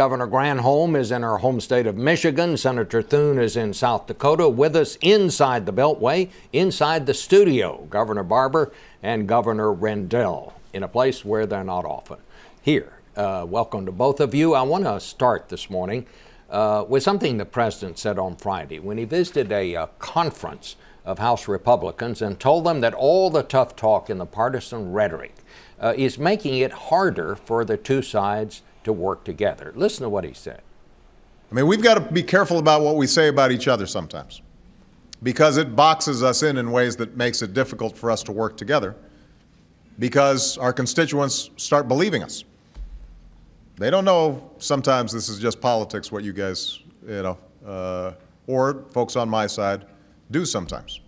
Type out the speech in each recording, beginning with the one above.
Governor Granholm is in her home state of Michigan. Senator Thune is in South Dakota with us inside the Beltway, inside the studio. Governor Barbour and Governor Rendell in a place where they're not often. Here, uh, welcome to both of you. I want to start this morning uh, with something the president said on Friday when he visited a uh, conference of House Republicans and told them that all the tough talk and the partisan rhetoric uh, is making it harder for the two sides to work together. Listen to what he said. I mean, we've got to be careful about what we say about each other sometimes because it boxes us in in ways that makes it difficult for us to work together because our constituents start believing us. They don't know sometimes this is just politics, what you guys, you know, uh, or folks on my side do sometimes.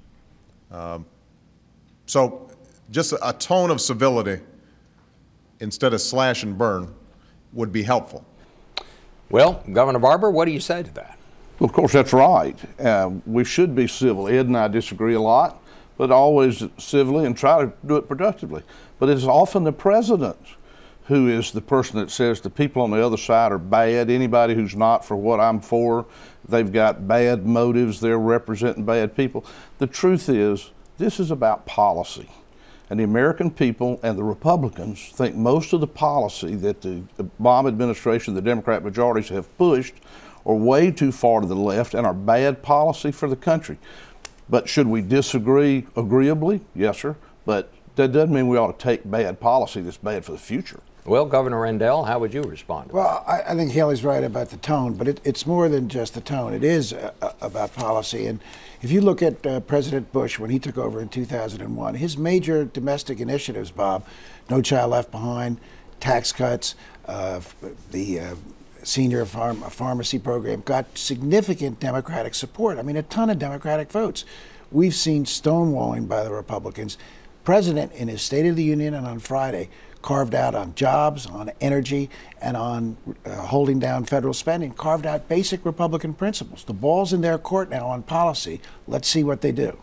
Um, so just a, a tone of civility instead of slash and burn would be helpful. Well, Governor Barbour, what do you say to that? Well, of course, that's right. Uh, we should be civil. Ed and I disagree a lot, but always civilly and try to do it productively. But it's often the president who is the person that says the people on the other side are bad. Anybody who's not for what I'm for, they've got bad motives, they're representing bad people. The truth is, this is about policy. And the American people and the Republicans think most of the policy that the Obama administration, the Democrat majorities have pushed are way too far to the left and are bad policy for the country. But should we disagree agreeably? Yes, sir. But that doesn't mean we ought to take bad policy that's bad for the future. Well, Governor Rendell, how would you respond? well, I, I, think Haley's right about the tone, but it, it's more than just the tone. It is uh, uh, about policy. And if you look at uh, President Bush when he took over in 2001, his major domestic initiatives, Bob, No Child Left Behind, tax cuts, uh, the uh, senior pharm- pharmacy program got significant Democratic support. I mean, a ton of Democratic votes. We've seen stonewalling by the Republicans. President, in his State of the Union and on Friday, carved out on jobs, on energy, and on uh, holding down federal spending, carved out basic Republican principles. The ball's in their court now on policy. Let's see what they do.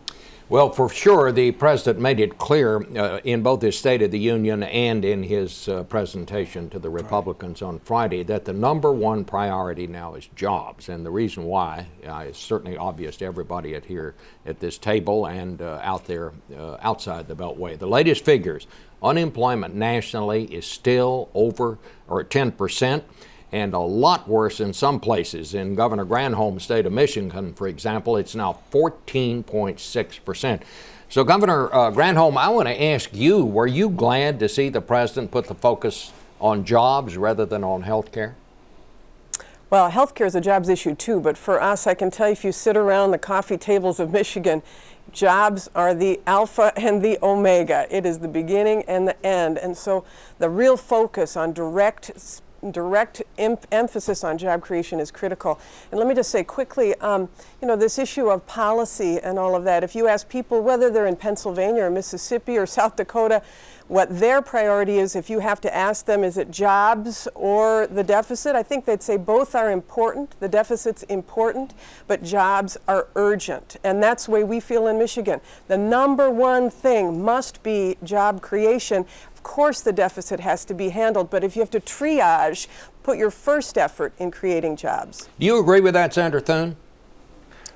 Well, for sure, the president made it clear uh, in both his State of the Union and in his uh, presentation to the Republicans right. on Friday that the number one priority now is jobs. And the reason why uh, is certainly obvious to everybody at here at this table and uh, out there uh, outside the Beltway. The latest figures unemployment nationally is still over or 10 percent and a lot worse in some places. In Governor Granholm's state of Michigan, for example, it's now 14.6%. So, Governor uh, Granholm, I want to ask you were you glad to see the president put the focus on jobs rather than on health care? Well, health care is a jobs issue too, but for us, I can tell you if you sit around the coffee tables of Michigan, jobs are the alpha and the omega. It is the beginning and the end. And so the real focus on direct direct em emphasis on job creation is critical. And let me just say quickly, um, you know, this issue of policy and all of that, if you ask people whether they're in Pennsylvania or Mississippi or South Dakota, what their priority is, if you have to ask them, is it jobs or the deficit? I think they'd say both are important. The deficit's important, but jobs are urgent. And that's the way we feel in Michigan. The number one thing must be job creation. Of course, the deficit has to be handled, but if you have to triage, put your first effort in creating jobs. Do you agree with that, Senator Thune?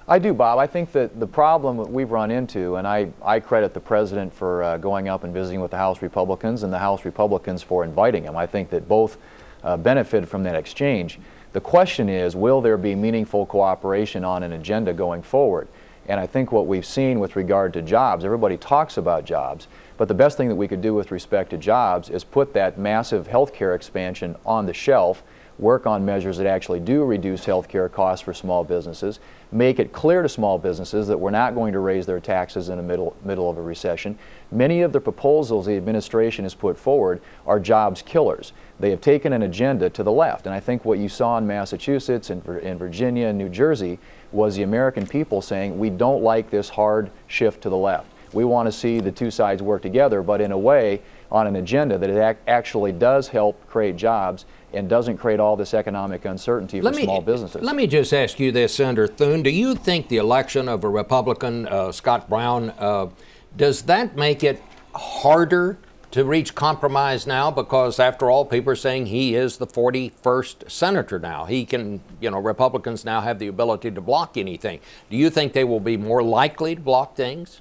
I do, Bob. I think that the problem that we've run into, and I, I credit the president for uh, going up and visiting with the House Republicans and the House Republicans for inviting him. I think that both uh, benefited from that exchange. The question is, will there be meaningful cooperation on an agenda going forward? And I think what we've seen with regard to jobs, everybody talks about jobs, but the best thing that we could do with respect to jobs is put that massive health care expansion on the shelf work on measures that actually do reduce health care costs for small businesses, make it clear to small businesses that we're not going to raise their taxes in the middle, middle of a recession. Many of the proposals the administration has put forward are jobs killers. They have taken an agenda to the left. And I think what you saw in Massachusetts and in Virginia and New Jersey was the American people saying, we don't like this hard shift to the left. We want to see the two sides work together, but in a way, on an agenda that it actually does help create jobs and doesn't create all this economic uncertainty for let me, small businesses. Let me just ask you this, Senator Thune. Do you think the election of a Republican, uh, Scott Brown, uh, does that make it harder to reach compromise now because, after all, people are saying he is the 41st senator now. He can, you know, Republicans now have the ability to block anything. Do you think they will be more likely to block things?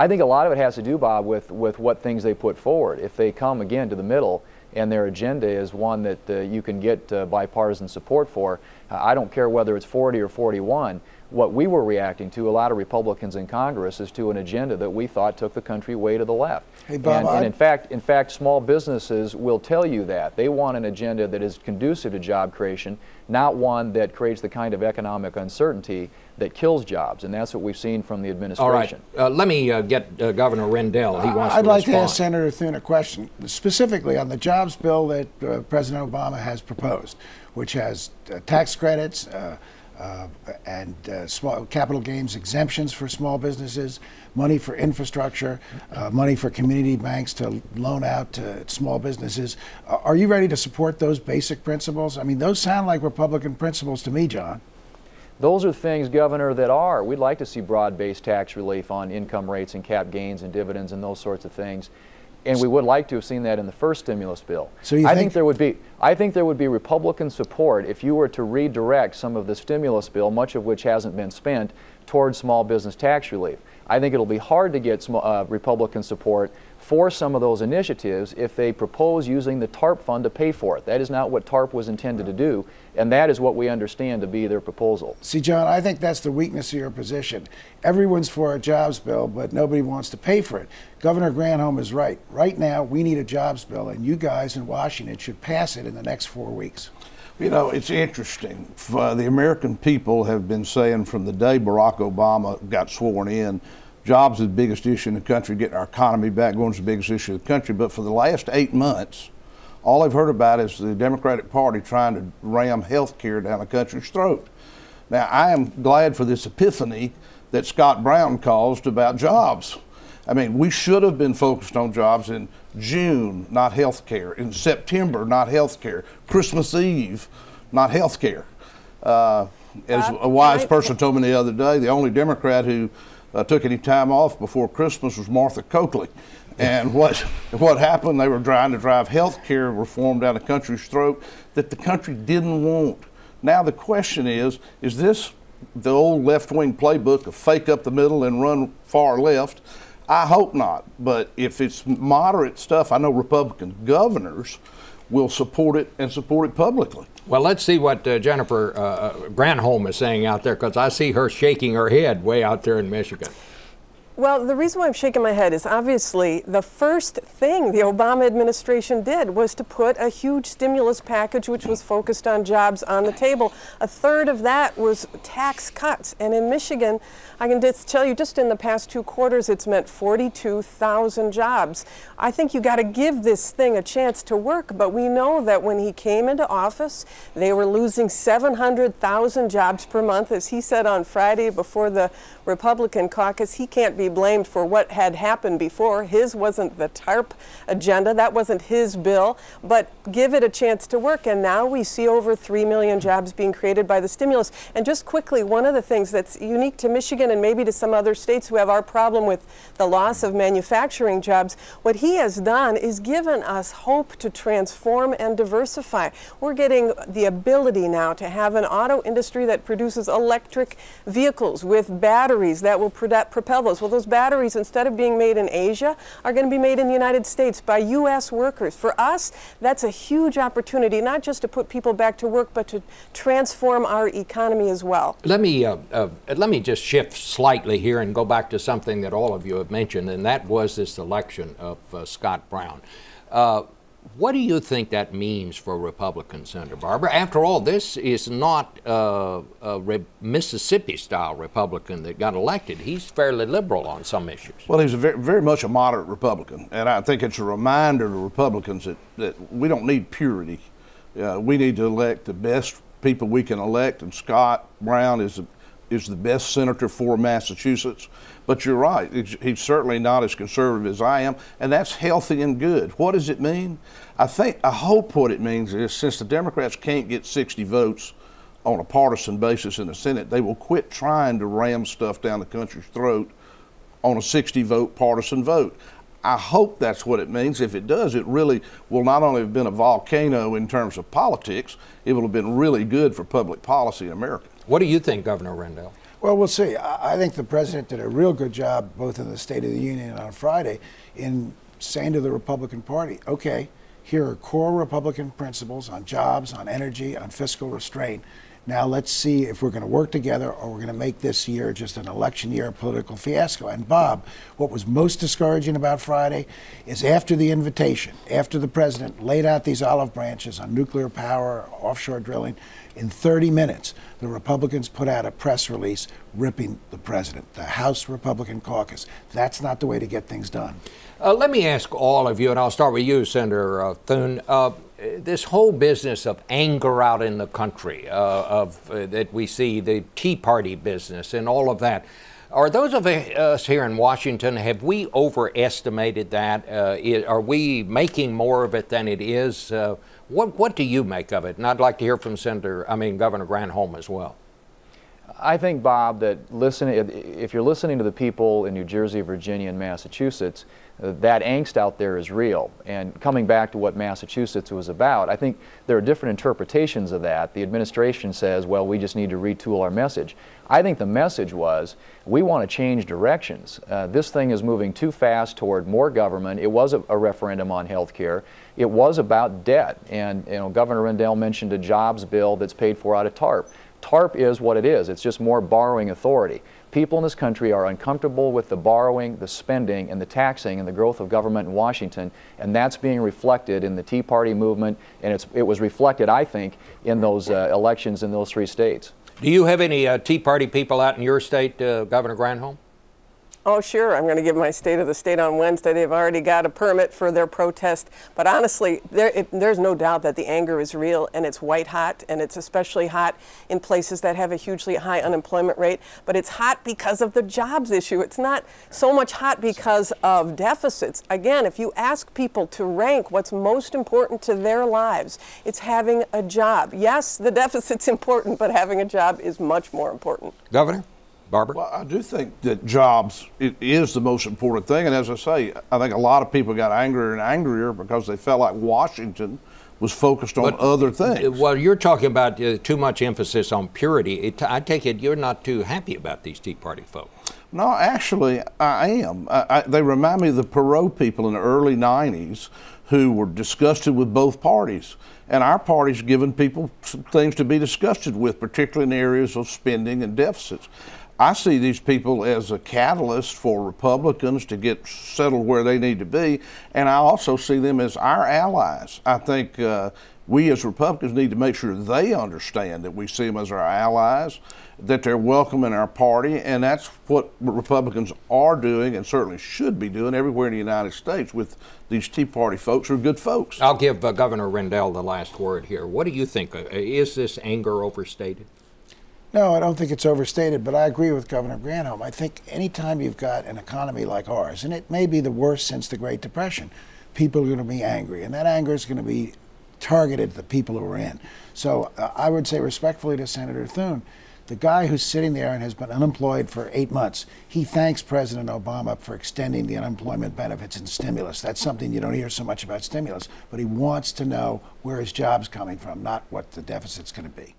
I think a lot of it has to do, Bob, with, with what things they put forward. If they come again to the middle and their agenda is one that uh, you can get uh, bipartisan support for, I don't care whether it's 40 or 41 what we were reacting to, a lot of Republicans in Congress, is to an agenda that we thought took the country way to the left. Hey, Bob, and, and in fact, in fact, small businesses will tell you that they want an agenda that is conducive to job creation, not one that creates the kind of economic uncertainty that kills jobs, and that's what we've seen from the administration. All right, uh, let me uh, get uh, Governor Rendell. He wants I'd to like respond. to ask Senator Thune a question, specifically on the jobs bill that uh, President Obama has proposed, which has uh, tax credits. Uh, uh, and uh, small capital gains exemptions for small businesses, money for infrastructure, uh, money for community banks to loan out to small businesses. Uh, are you ready to support those basic principles? I mean, those sound like Republican principles to me, John. Those are things, Governor, that are. We'd like to see broad based tax relief on income rates and cap gains and dividends and those sorts of things and we would like to have seen that in the first stimulus bill. So you I think, think there would be I think there would be Republican support if you were to redirect some of the stimulus bill, much of which hasn't been spent, towards small business tax relief. I think it'll be hard to get uh, Republican support for some of those initiatives if they propose using the TARP fund to pay for it. That is not what TARP was intended to do, and that is what we understand to be their proposal. See, John, I think that's the weakness of your position. Everyone's for a jobs bill, but nobody wants to pay for it. Governor Granholm is right. Right now, we need a jobs bill, and you guys in Washington should pass it in the next four weeks. You know, it's interesting. Uh, the American people have been saying from the day Barack Obama got sworn in Jobs is the biggest issue in the country. Getting our economy back going is the biggest issue in the country. But for the last eight months, all I've heard about is the Democratic Party trying to ram health care down the country's throat. Now, I am glad for this epiphany that Scott Brown caused about jobs. I mean, we should have been focused on jobs in June, not health care. In September, not health care. Christmas Eve, not health care. Uh, as a wise person told me the other day, the only Democrat who uh, took any time off before Christmas was Martha Coakley. And what, what happened, they were trying to drive health care reform down the country's throat that the country didn't want. Now the question is, is this the old left-wing playbook of fake up the middle and run far left? I hope not. But if it's moderate stuff, I know Republican governors will support it and support it publicly. Well, let's see what uh, Jennifer uh, uh Granholm is saying out there because I see her shaking her head way out there in Michigan. Well, the reason why I'm shaking my head is obviously the first thing the Obama administration did was to put a huge stimulus package which was focused on jobs on the table. A third of that was tax cuts. And in Michigan, I can just tell you just in the past two quarters, it's meant 42,000 jobs. I think you got to give this thing a chance to work, but we know that when he came into office, they were losing 700,000 jobs per month. As he said on Friday before the Republican caucus, he can't be blamed for what had happened before. His wasn't the TARP agenda, that wasn't his bill, but give it a chance to work. And now we see over 3 million jobs being created by the stimulus. And just quickly, one of the things that's unique to Michigan and maybe to some other states who have our problem with the loss of manufacturing jobs, what he has done is given us hope to transform and diversify. We're getting the ability now to have an auto industry that produces electric vehicles with batteries that will propel those. Well, those batteries, instead of being made in Asia, are going to be made in the United States by U.S. workers. For us, that's a huge opportunity, not just to put people back to work, but to transform our economy as well. Let me uh, uh, let me just shift slightly here and go back to something that all of you have mentioned, and that was this election of uh, Scott Brown. What do you think that means for Republicans, Senator Barbour? After all, this is not uh, a Mississippi style Republican that got elected. He's fairly liberal on some issues. Well, he's very, very much a moderate Republican. And I think it's a reminder to Republicans that, that we don't need purity. Uh, we need to elect the best people we can elect, and Scott Brown is, a, is the best senator for Massachusetts. But you're right, he's certainly not as conservative as I am, and that's healthy and good. What does it mean? I think, I hope what it means is since the Democrats can't get 60 votes on a partisan basis in the Senate, they will quit trying to ram stuff down the country's throat on a 60 vote partisan vote. I hope that's what it means. If it does, it really will not only have been a volcano in terms of politics, it will have been really good for public policy in America. What do you think, Governor Rendell? Well, we'll see. I think the president did a real good job, both in the State of the Union and on Friday, in saying to the Republican Party, okay, here are core Republican principles on jobs, on energy, on fiscal restraint. Now let's see if we're going to work together or we're going to make this year just an election year political fiasco. And Bob, what was most discouraging about Friday is after the invitation, after the president laid out these olive branches on nuclear power, offshore drilling, in 30 minutes, the Republicans put out a press release ripping the president, the House Republican caucus. That's not the way to get things done. Uh, let me ask all of you, and I'll start with you, Senator uh, Thune. Uh, this whole business of anger out in the country, uh, of uh, that we see the Tea Party business and all of that. Are those of us here in Washington, have we overestimated that? Uh, are we making more of it than it is? Uh, what, what do you make of it? And I'd like to hear from Senator, I mean, Governor Granholm as well. I think, Bob, that listening, if you're listening to the people in New Jersey, Virginia, and Massachusetts, that angst out there is real. And coming back to what Massachusetts was about, I think there are different interpretations of that. The administration says, well, we just need to retool our message. I think the message was, we want to change directions. Uh, this thing is moving too fast toward more government. It was a, a referendum on health care. It was about debt. And you know, Governor Rendell mentioned a jobs bill that's paid for out of TARP. TARP is what it is. It's just more borrowing authority. People in this country are uncomfortable with the borrowing, the spending, and the taxing and the growth of government in Washington, and that's being reflected in the Tea Party movement, and it's, it was reflected, I think, in those uh, elections in those three states. Do you have any uh, Tea Party people out in your state, uh, Governor Granholm? Oh, sure. I'm going to give my state of the state on Wednesday. They've already got a permit for their protest. But honestly, there, it, there's no doubt that the anger is real and it's white hot, and it's especially hot in places that have a hugely high unemployment rate. But it's hot because of the jobs issue. It's not so much hot because of deficits. Again, if you ask people to rank what's most important to their lives, it's having a job. Yes, the deficit's important, but having a job is much more important. Governor? Barbour? Well, I do think that jobs is the most important thing, and as I say, I think a lot of people got angrier and angrier because they felt like Washington was focused on but, other things. Well, you're talking about uh, too much emphasis on purity. It, I take it you're not too happy about these Tea Party folks. No, actually, I am. I, I, they remind me of the Perot people in the early 90s who were disgusted with both parties. And our party's given people some things to be disgusted with, particularly in areas of spending and deficits. I see these people as a catalyst for Republicans to get settled where they need to be, and I also see them as our allies. I think uh, we as Republicans need to make sure they understand that we see them as our allies, that they're welcome in our party, and that's what Republicans are doing and certainly should be doing everywhere in the United States with these Tea Party folks who are good folks. I'll give uh, Governor Rendell the last word here. What do you think? Uh, is this anger overstated? No, I don't think it's overstated, but I agree with Governor Granholm. I think anytime you've got an economy like ours, and it may be the worst since the Great Depression, people are going to be angry, and that anger is going to be targeted at the people who are in. So uh, I would say respectfully to Senator Thune, the guy who's sitting there and has been unemployed for eight months, he thanks President Obama for extending the unemployment benefits and stimulus. That's something you don't hear so much about stimulus, but he wants to know where his job's coming from, not what the deficit's going to be.